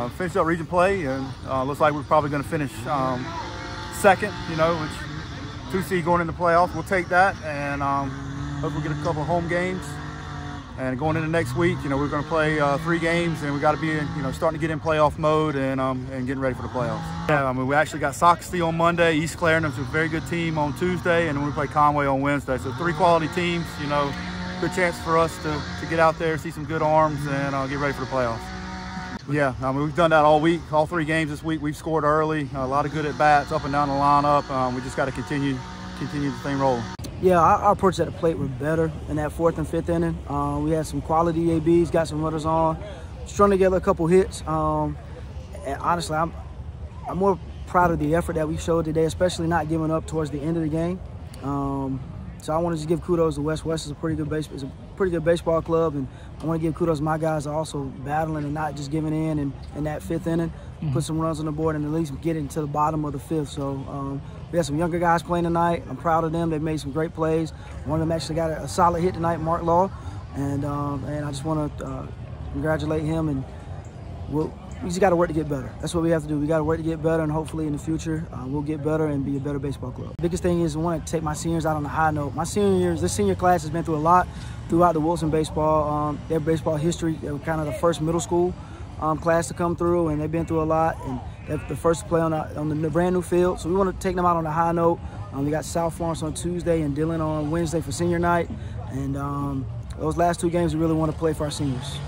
Uh, finished up region play, and uh, looks like we're probably going to finish um, second. You know, which two seed going into playoffs. We'll take that, and um, hope we get a couple of home games. And going into next week, you know, we're going to play uh, three games, and we got to be, you know, starting to get in playoff mode and um, and getting ready for the playoffs. Yeah, I mean, we actually got Socastee on Monday, East Clarendon's a very good team on Tuesday, and then we play Conway on Wednesday. So three quality teams, you know, good chance for us to, to get out there, see some good arms, and uh, get ready for the playoffs. Yeah, I mean, we've done that all week, all three games this week. We've scored early, a lot of good at bats up and down the lineup. Um, we just got to continue, continue the thing rolling. Yeah, our, our approach at the plate was better in that fourth and fifth inning. Uh, we had some quality ABs, got some runners on, strung together a couple hits. Um, and honestly, I'm I'm more proud of the effort that we showed today, especially not giving up towards the end of the game. Um, so I want to just give kudos to West. West is a pretty good base, it's a pretty good baseball club, and I want to give kudos to my guys also battling and not just giving in in, in that fifth inning, mm-hmm. put some runs on the board, and at least get into the bottom of the fifth. So um, we have some younger guys playing tonight. I'm proud of them. They've made some great plays. One of them actually got a, a solid hit tonight, Mark Law, and um, and I just want to uh, congratulate him and we'll we just got to work to get better. That's what we have to do. We got to work to get better, and hopefully in the future uh, we'll get better and be a better baseball club. biggest thing is I want to take my seniors out on a high note. My seniors, this senior class has been through a lot throughout the Wilson baseball, um, their baseball history. They were kind of the first middle school um, class to come through, and they've been through a lot. And they're the first to play on, a, on the brand new field. So we want to take them out on a high note. Um, we got South Florence on Tuesday and Dillon on Wednesday for senior night. And um, those last two games, we really want to play for our seniors.